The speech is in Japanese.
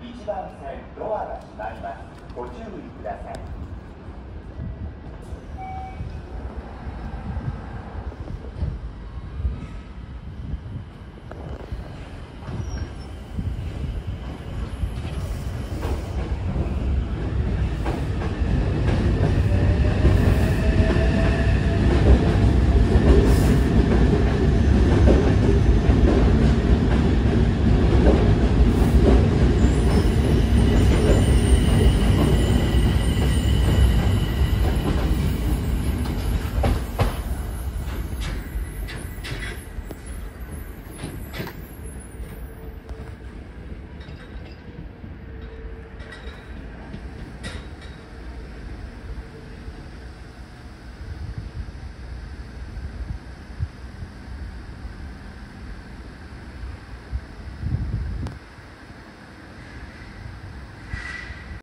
1番線ドアが閉まります。ご注意ください。